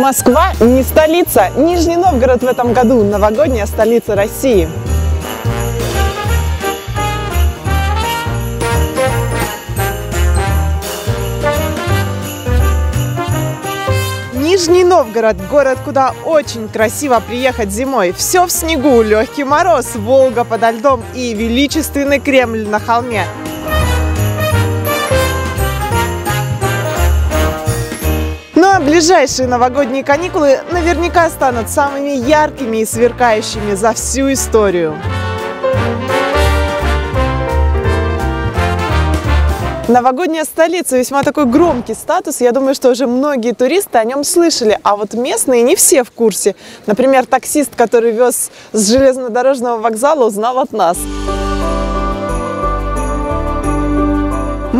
Москва не столица. Нижний Новгород в этом году новогодняя столица России. Нижний Новгород – город, куда очень красиво приехать зимой. Все в снегу, легкий мороз, Волга подо льдом и величественный Кремль на холме. Ближайшие новогодние каникулы наверняка станут самыми яркими и сверкающими за всю историю. Новогодняя столица весьма такой громкий статус. Я думаю, что уже многие туристы о нем слышали, а вот местные не все в курсе. Например, таксист, который вез с железнодорожного вокзала, узнал от нас.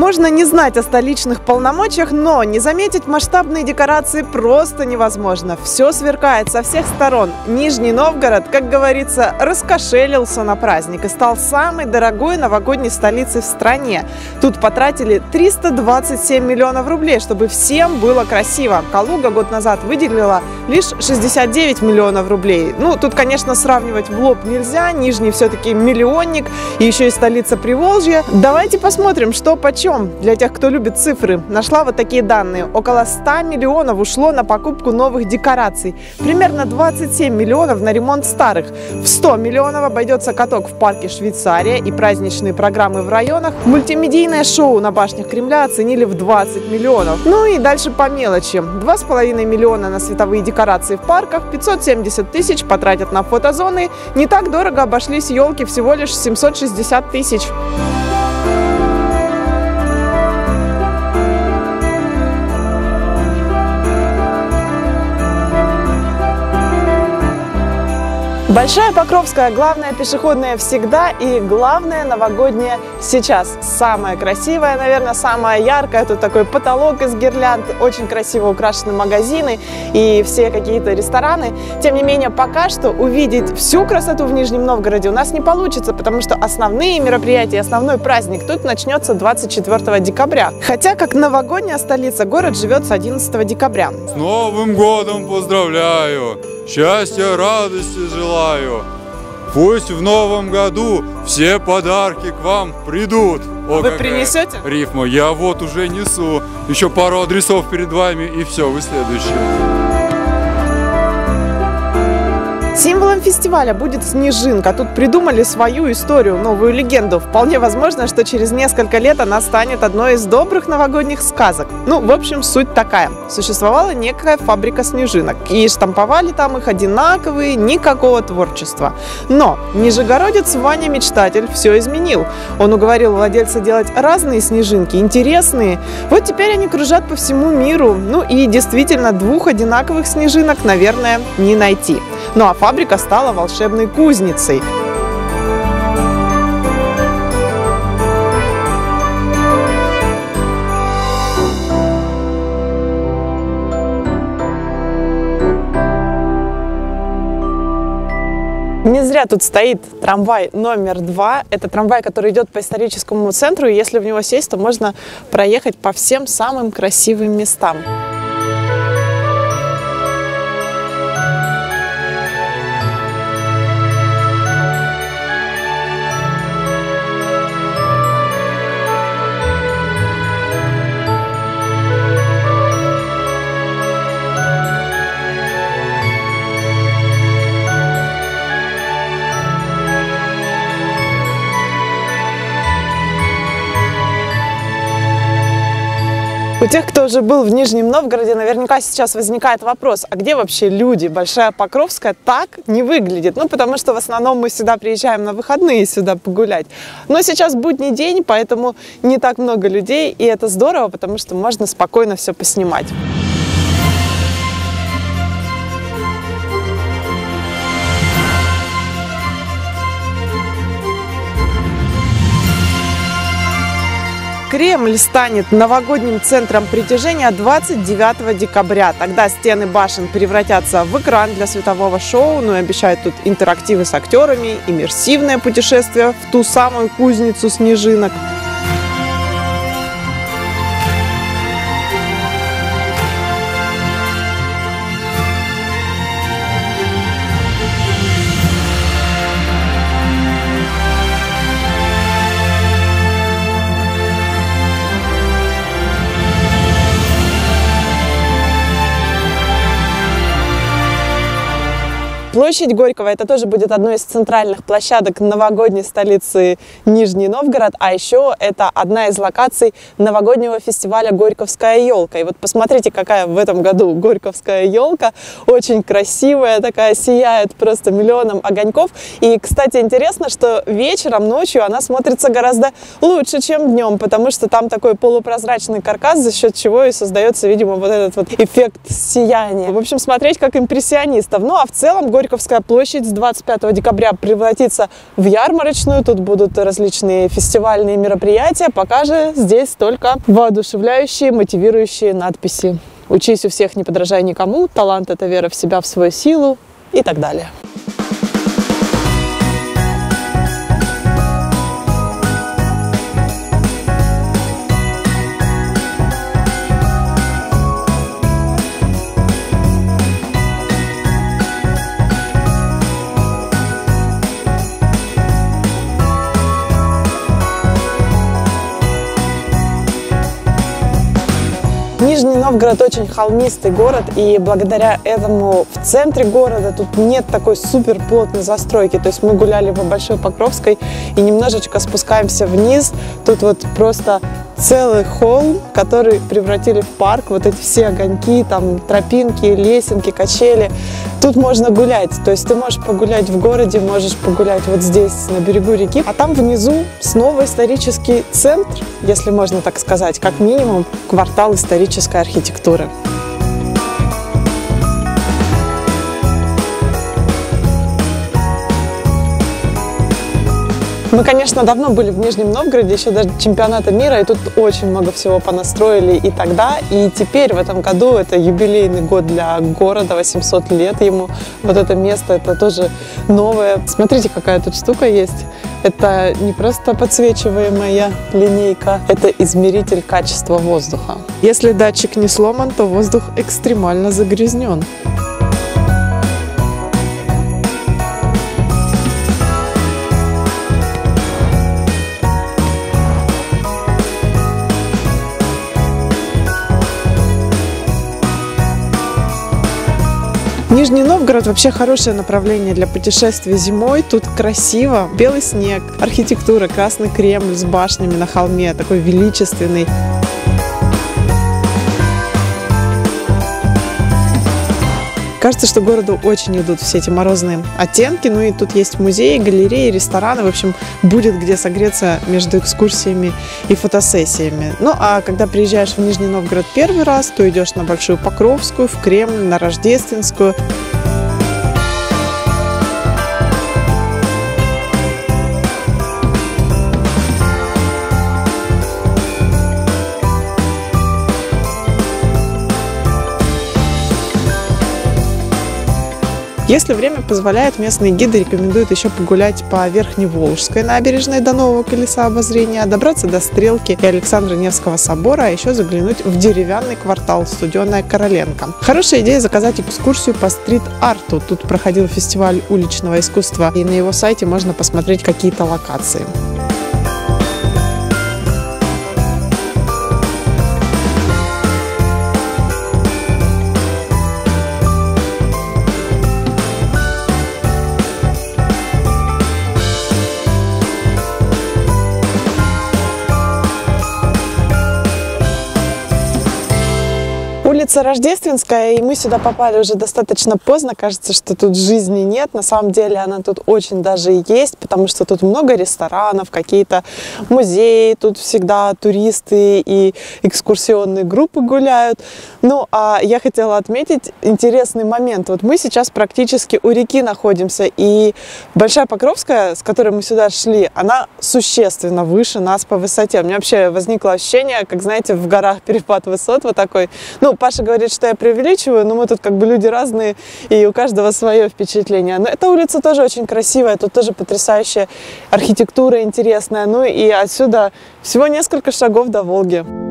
Можно не знать о столичных полномочиях, но не заметить масштабные декорации просто невозможно. Все сверкает со всех сторон. Нижний Новгород, как говорится, раскошелился на праздник и стал самой дорогой новогодней столицей в стране. Тут потратили 327 миллионов рублей, чтобы всем было красиво. Калуга год назад выделила лишь 69 миллионов рублей. Ну, тут, конечно, сравнивать в лоб нельзя. Нижний все-таки миллионник и еще и столица Приволжья. Давайте посмотрим, что почем чем для тех, кто любит цифры, нашла вот такие данные. Около 100 миллионов ушло на покупку новых декораций. Примерно 27 миллионов на ремонт старых. В 100 миллионов обойдется каток в парке Швейцария и праздничные программы в районах. Мультимедийное шоу на башнях Кремля оценили в 20 миллионов. Ну и дальше по мелочи. 2,5 миллиона на световые декорации в парках, 570 тысяч потратят на фотозоны. Не так дорого обошлись елки, всего лишь 760 тысяч. Большая Покровская, главная пешеходная всегда и главная новогодняя сейчас. Самая красивая, наверное, самая яркая. Тут такой потолок из гирлянд, очень красиво украшены магазины и все какие-то рестораны. Тем не менее, пока что увидеть всю красоту в Нижнем Новгороде у нас не получится, потому что основные мероприятия, основной праздник тут начнется 24 декабря. Хотя, как новогодняя столица, город живет с 11 декабря. С Новым годом поздравляю! Счастья, радости желаю. Пусть в новом году все подарки к вам придут. О, Вы принесете? Рифма, я вот уже несу. Еще пару адресов перед вами и все, вы следующие. Символом фестиваля будет снежинка. Тут придумали свою историю, новую легенду. Вполне возможно, что через несколько лет она станет одной из добрых новогодних сказок. Ну, в общем, суть такая. Существовала некая фабрика снежинок. И штамповали там их одинаковые, никакого творчества. Но Нижегородец Ваня Мечтатель все изменил. Он уговорил владельца делать разные снежинки, интересные. Вот теперь они кружат по всему миру. Ну и действительно, двух одинаковых снежинок, наверное, не найти. Ну а фабрика стала волшебной кузницей. Не зря тут стоит трамвай номер два. Это трамвай, который идет по историческому центру. И если в него сесть, то можно проехать по всем самым красивым местам. У тех, кто уже был в Нижнем Новгороде, наверняка сейчас возникает вопрос, а где вообще люди? Большая Покровская так не выглядит. Ну, потому что в основном мы сюда приезжаем на выходные сюда погулять. Но сейчас будний день, поэтому не так много людей, и это здорово, потому что можно спокойно все поснимать. Кремль станет новогодним центром притяжения 29 декабря. Тогда стены башен превратятся в экран для светового шоу, ну и обещают тут интерактивы с актерами, иммерсивное путешествие в ту самую кузницу снежинок. Площадь Горького – это тоже будет одной из центральных площадок новогодней столицы Нижний Новгород, а еще это одна из локаций новогоднего фестиваля «Горьковская елка». И вот посмотрите, какая в этом году Горьковская елка, очень красивая такая, сияет просто миллионом огоньков. И, кстати, интересно, что вечером, ночью она смотрится гораздо лучше, чем днем, потому что там такой полупрозрачный каркас, за счет чего и создается, видимо, вот этот вот эффект сияния. В общем, смотреть как импрессионистов. Ну, а в целом Горьковская площадь с 25 декабря превратится в ярмарочную. Тут будут различные фестивальные мероприятия. Пока же здесь только воодушевляющие, мотивирующие надписи. Учись у всех, не подражай никому. Талант – это вера в себя, в свою силу и так далее. Нижний Новгород очень холмистый город, и благодаря этому в центре города тут нет такой супер плотной застройки. То есть мы гуляли по Большой Покровской и немножечко спускаемся вниз. Тут вот просто целый холм, который превратили в парк. Вот эти все огоньки, там тропинки, лесенки, качели. Тут можно гулять. То есть ты можешь погулять в городе, можешь погулять вот здесь, на берегу реки. А там внизу снова исторический центр, если можно так сказать, как минимум квартал исторической архитектуры. Мы, конечно, давно были в Нижнем Новгороде, еще даже чемпионата мира, и тут очень много всего понастроили и тогда, и теперь в этом году это юбилейный год для города, 800 лет ему. Вот это место, это тоже новое. Смотрите, какая тут штука есть. Это не просто подсвечиваемая линейка, это измеритель качества воздуха. Если датчик не сломан, то воздух экстремально загрязнен. Нижний Новгород вообще хорошее направление для путешествий зимой. Тут красиво, белый снег, архитектура, красный Кремль с башнями на холме, такой величественный. Кажется, что городу очень идут все эти морозные оттенки. Ну и тут есть музеи, галереи, рестораны. В общем, будет где согреться между экскурсиями и фотосессиями. Ну а когда приезжаешь в Нижний Новгород первый раз, то идешь на Большую Покровскую, в Кремль, на Рождественскую. Если время позволяет, местные гиды рекомендуют еще погулять по Верхневолжской набережной до нового колеса обозрения, добраться до Стрелки и Александра Невского собора, а еще заглянуть в деревянный квартал Студенная Короленко. Хорошая идея заказать экскурсию по стрит-арту. Тут проходил фестиваль уличного искусства, и на его сайте можно посмотреть какие-то локации. Улица Рождественская, и мы сюда попали уже достаточно поздно. Кажется, что тут жизни нет. На самом деле она тут очень даже и есть, потому что тут много ресторанов, какие-то музеи, тут всегда туристы и экскурсионные группы гуляют. Ну, а я хотела отметить интересный момент. Вот мы сейчас практически у реки находимся, и Большая Покровская, с которой мы сюда шли, она существенно выше нас по высоте. У меня вообще возникло ощущение, как, знаете, в горах перепад высот вот такой. Ну, Паша говорит, что я преувеличиваю, но мы тут как бы люди разные, и у каждого свое впечатление. Но эта улица тоже очень красивая, тут тоже потрясающая архитектура интересная. Ну и отсюда всего несколько шагов до Волги.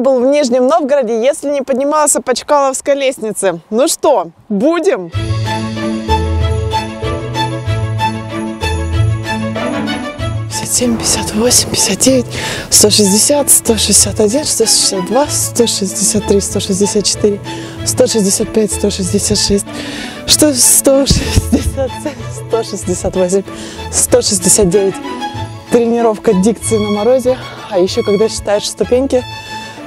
Был в Нижнем Новгороде, если не поднимался по Чкаловской лестнице. Ну что, будем? семь, пятьдесят восемь, пятьдесят девять, сто шестьдесят, сто шестьдесят один, сто шестьдесят два, сто шестьдесят три, сто шестьдесят четыре, сто шестьдесят пять, сто шестьдесят шесть, что сто шестьдесят семь, сто шестьдесят восемь, сто шестьдесят девять. Тренировка дикции на морозе, а еще когда считаешь ступеньки,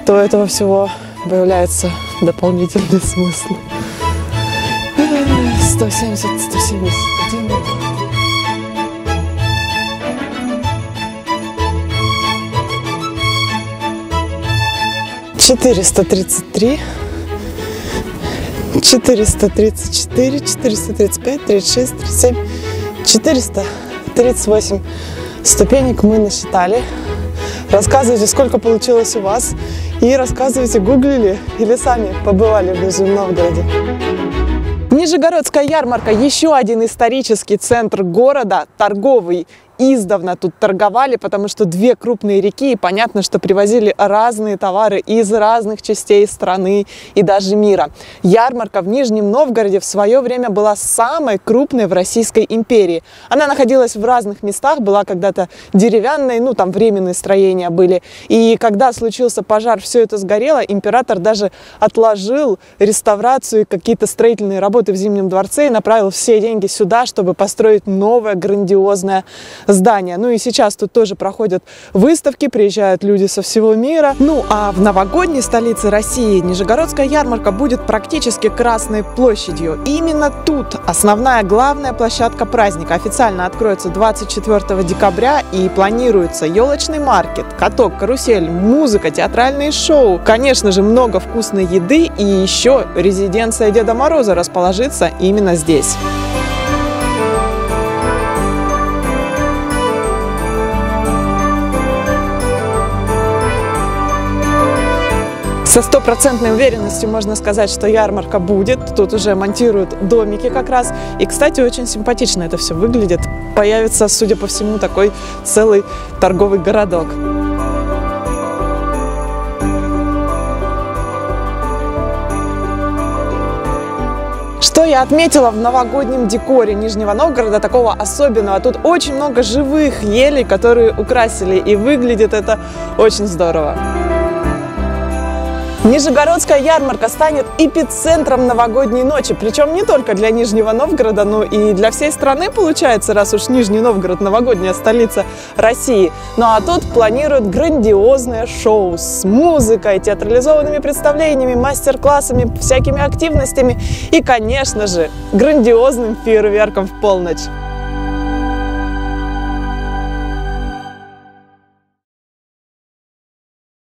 то этого всего появляется дополнительный смысл. 170, 171. Четыреста тридцать три, четыреста тридцать четыре, четыреста тридцать пять, тридцать шесть, тридцать семь, четыреста тридцать восемь ступенек мы насчитали. Рассказывайте, сколько получилось у вас. И рассказывайте, гуглили или сами побывали в Нижнем Новгороде. Нижегородская ярмарка – еще один исторический центр города, торговый издавна тут торговали, потому что две крупные реки, и понятно, что привозили разные товары из разных частей страны и даже мира. Ярмарка в Нижнем Новгороде в свое время была самой крупной в Российской империи. Она находилась в разных местах, была когда-то деревянной, ну там временные строения были. И когда случился пожар, все это сгорело, император даже отложил реставрацию и какие-то строительные работы в Зимнем дворце и направил все деньги сюда, чтобы построить новое грандиозное здания. Ну и сейчас тут тоже проходят выставки, приезжают люди со всего мира. Ну а в новогодней столице России Нижегородская ярмарка будет практически Красной площадью. Именно тут основная главная площадка праздника официально откроется 24 декабря и планируется елочный маркет, каток, карусель, музыка, театральные шоу. Конечно же, много вкусной еды и еще резиденция Деда Мороза расположится именно здесь. Со стопроцентной уверенностью можно сказать, что ярмарка будет. Тут уже монтируют домики как раз. И, кстати, очень симпатично это все выглядит. Появится, судя по всему, такой целый торговый городок. Что я отметила в новогоднем декоре Нижнего Новгорода такого особенного? Тут очень много живых елей, которые украсили, и выглядит это очень здорово. Нижегородская ярмарка станет эпицентром новогодней ночи, причем не только для Нижнего Новгорода, но и для всей страны получается, раз уж Нижний Новгород новогодняя столица России. Ну а тут планируют грандиозное шоу с музыкой, театрализованными представлениями, мастер-классами, всякими активностями и, конечно же, грандиозным фейерверком в полночь.